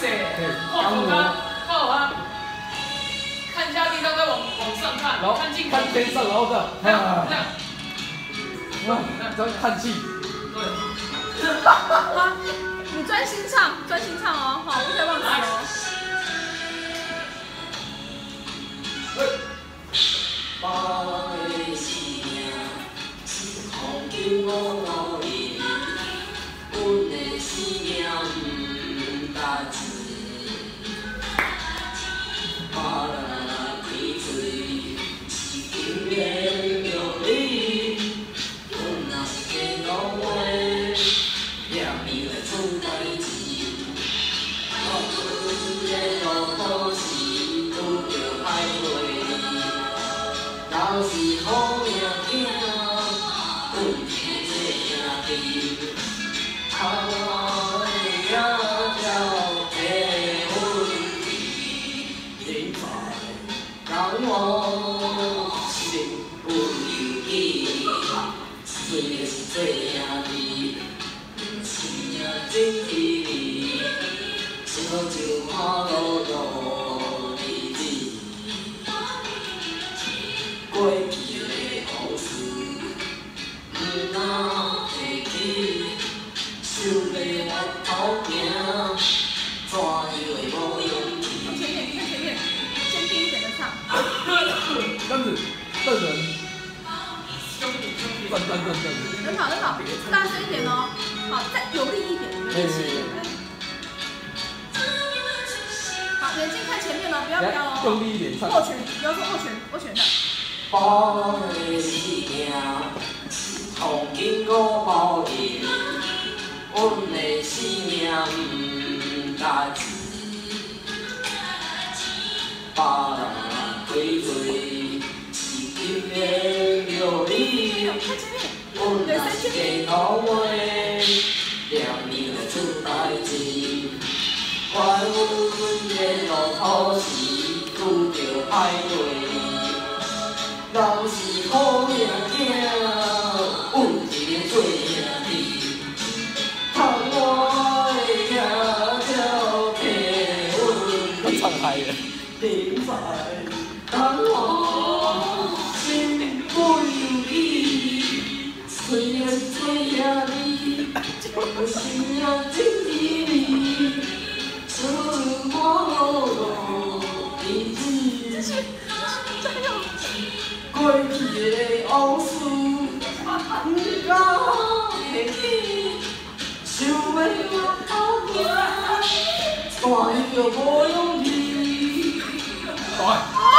看好啊，看好啊，看下地上再往往上看，然后看镜头，看天上，然后这样，这样这样，哇，这样叹气。对，好，你专心唱，专心唱哦，好，不可以忘记哦。把的生命是风景我是好命囝，阮是这兄弟，头的也照体阮去，人在人我心不由己，虽是做兄弟，是命真凄厉，亲像马路路好，很好，大声一点哦。好，再有力一点，有力一点。好，眼睛看前面哦，不要飘来，用哦。力一点。握拳，不要说握拳，握拳的。生命毋单止，别人归罪是今的有你。看前面。阮若是加讲话，念你来出代志，怪阮的路途是拄着歹过。人是好命囝，嗨了。人在人我心不由己，虽然做兄弟，心命真凄厉，出我路日子。加油！过去的往事，毋敢提起，想要往头行，但又无勇气。Bye.